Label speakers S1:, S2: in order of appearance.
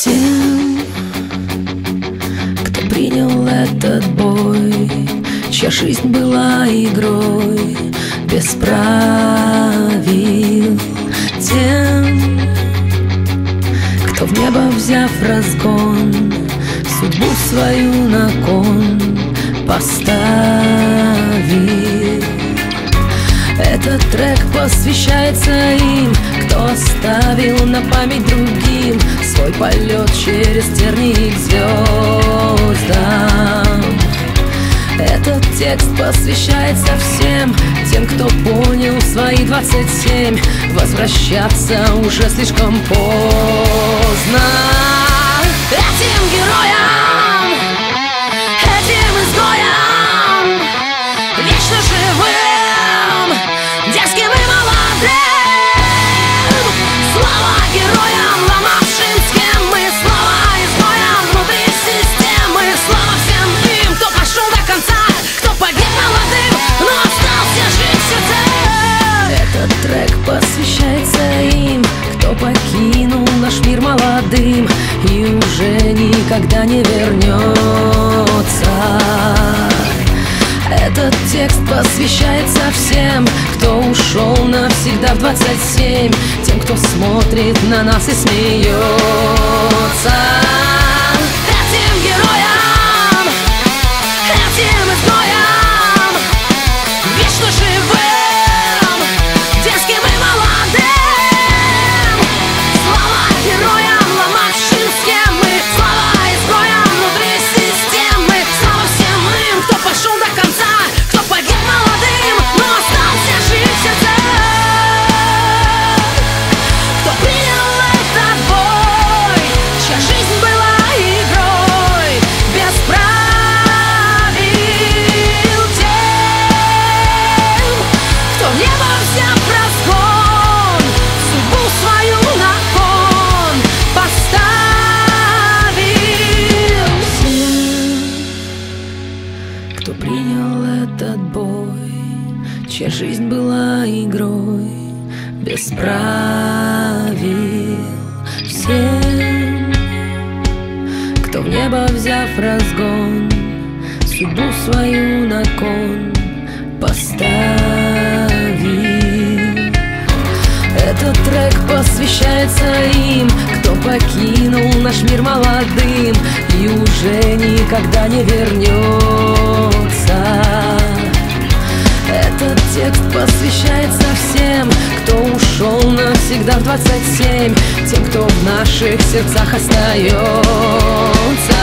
S1: Тем, кто принял этот бой, чья жизнь была игрой без правил. Тем, кто в небо взяв разгон, судьбу свою на кон поставил. Этот трек посвящается им, кто оставил на память полет через тернии к звездам. Этот текст посвящается всем тем, кто понял свои 27 Возвращаться уже слишком поздно Этим героям, наш мир молодым И уже никогда не вернется. Этот текст посвящается всем, кто ушел навсегда в 27 Тем, кто смотрит на нас и смеется кто принял этот бой Чья жизнь была игрой без правил. Всем, кто в небо взяв разгон Судьбу свою на кон поставил. Этот трек посвящается им Кто покинул наш мир молодым И уже никогда не вернется текст посвящается всем Кто ушел навсегда в 27 Тем, кто в наших сердцах остается